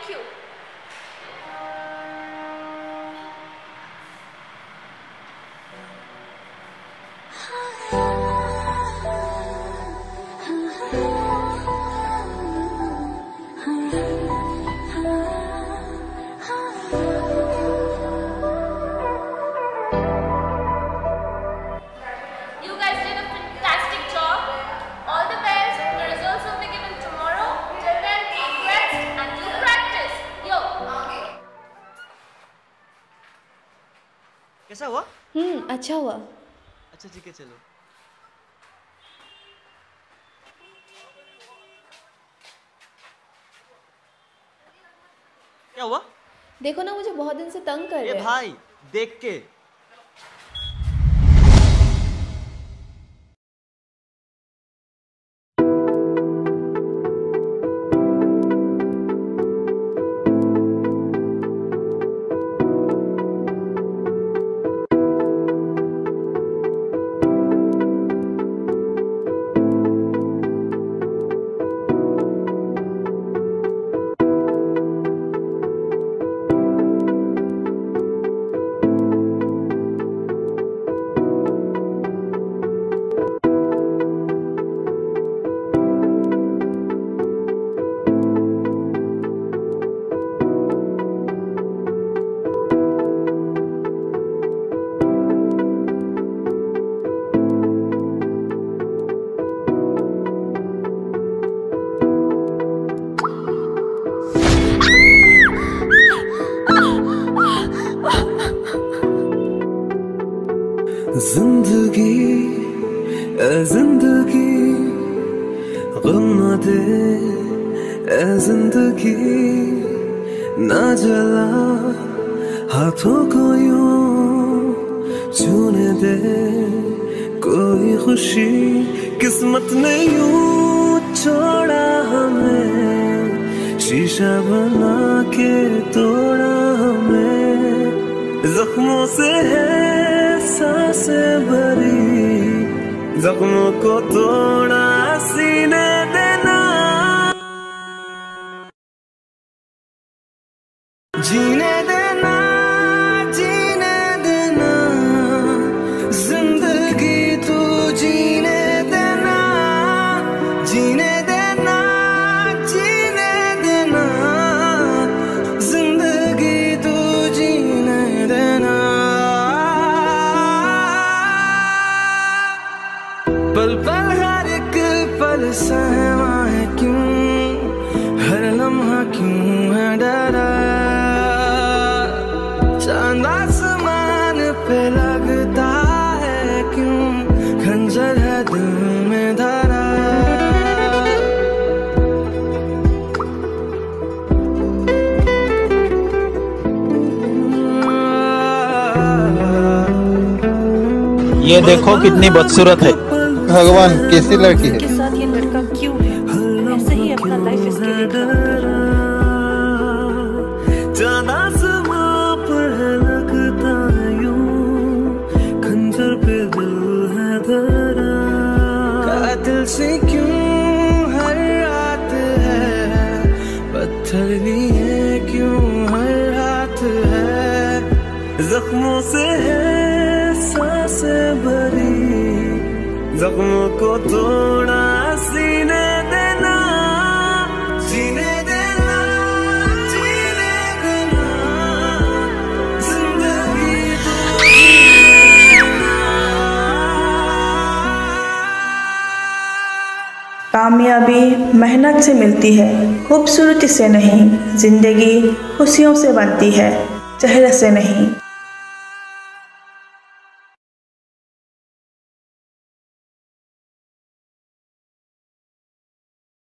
Thank you. कैसा हुआ? हम्म अच्छा हुआ। अच्छा ठीक है चलो। क्या हुआ? देखो ना मुझे बहुत दिन से तंग कर रहे हैं। भाई देख के। ज़िंदगी, ए ज़िंदगी, गम न दे, ए ज़िंदगी, ना जला, हाथों को यूँ छूने दे, कोई खुशी किस्मत ने यूँ छोड़ा हमें, शीशा बना के तोड़ा हमें, जख्मों से है साँसें भरी जख्मों को तोड़ा सीने देना सहमा है क्यों? हर लम्हा क्यों है डरा? चाँद आसमान पे लगता है क्यों? खंजर है दिल में धरा। ये देखो कितनी बदसूरत है। भगवान कैसी लड़की है? लड़का क्यों है? ऐसे ही अपना लाइफ इसके लिए है। पर है लगता यूँ। खंजर पे दिल है धरा कातिल से क्यों हर रात है? पत्थर लिए क्यों हर हाथ है? जख्मों से है साँसें भरी। जख्मों को तोड़ा ज़िंदगी तो कामयाबी मेहनत से मिलती है, खूबसूरती से नहीं, ज़िंदगी खुशियों से बनती है, चेहरे से नहीं।